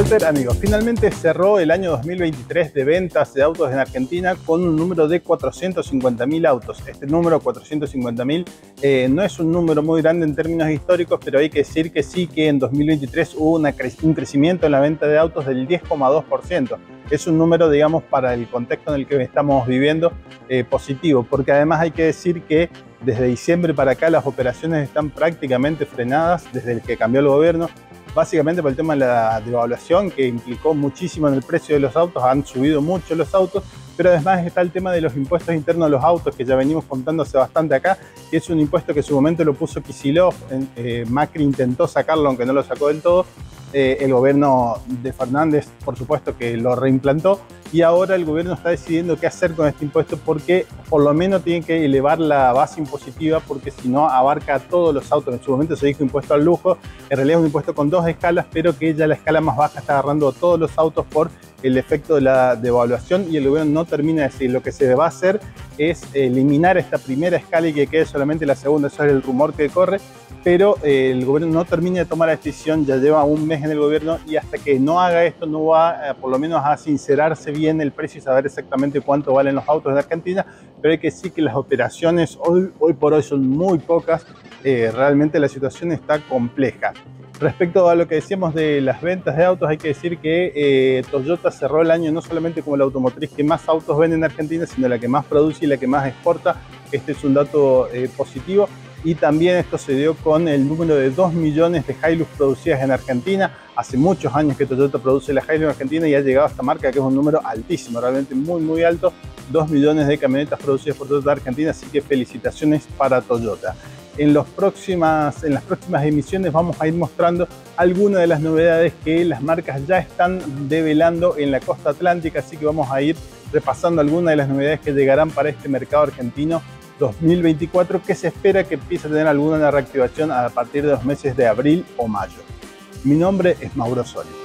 Amigos, finalmente cerró el año 2023 de ventas de autos en Argentina con un número de 450.000 autos. Este número, 450.000, eh, no es un número muy grande en términos históricos, pero hay que decir que sí que en 2023 hubo un crecimiento en la venta de autos del 10,2%. Es un número, digamos, para el contexto en el que estamos viviendo, eh, positivo, porque además hay que decir que desde diciembre para acá las operaciones están prácticamente frenadas desde el que cambió el gobierno básicamente por el tema de la devaluación que implicó muchísimo en el precio de los autos, han subido mucho los autos, pero además está el tema de los impuestos internos a los autos que ya venimos contándose bastante acá, que es un impuesto que en su momento lo puso Kisilov, eh, Macri intentó sacarlo aunque no lo sacó del todo, eh, el gobierno de Fernández por supuesto que lo reimplantó y ahora el gobierno está decidiendo qué hacer con este impuesto porque por lo menos tiene que elevar la base impositiva porque si no abarca a todos los autos. En su momento se dijo impuesto al lujo, en realidad es un impuesto con dos escalas, pero que ya la escala más baja está agarrando a todos los autos por el efecto de la devaluación y el gobierno no termina de decir. Lo que se va a hacer es eliminar esta primera escala y que quede solamente la segunda, eso es el rumor que corre, pero eh, el gobierno no termina de tomar la decisión, ya lleva un mes en el gobierno y hasta que no haga esto no va eh, por lo menos a sincerarse bien el precio y saber exactamente cuánto valen los autos de Argentina, pero hay que decir que las operaciones hoy, hoy por hoy son muy pocas, eh, realmente la situación está compleja. Respecto a lo que decíamos de las ventas de autos, hay que decir que eh, Toyota cerró el año no solamente como la automotriz que más autos vende en Argentina, sino la que más produce y la que más exporta. Este es un dato eh, positivo. Y también esto se dio con el número de 2 millones de Hilux producidas en Argentina. Hace muchos años que Toyota produce la Hilux en Argentina y ha llegado a esta marca que es un número altísimo, realmente muy muy alto. 2 millones de camionetas producidas por Toyota Argentina, así que felicitaciones para Toyota en, los próximas, en las próximas emisiones vamos a ir mostrando algunas de las novedades que las marcas ya están develando en la costa atlántica, así que vamos a ir repasando algunas de las novedades que llegarán para este mercado argentino 2024 que se espera que empiece a tener alguna reactivación a partir de los meses de abril o mayo. Mi nombre es Mauro Soli.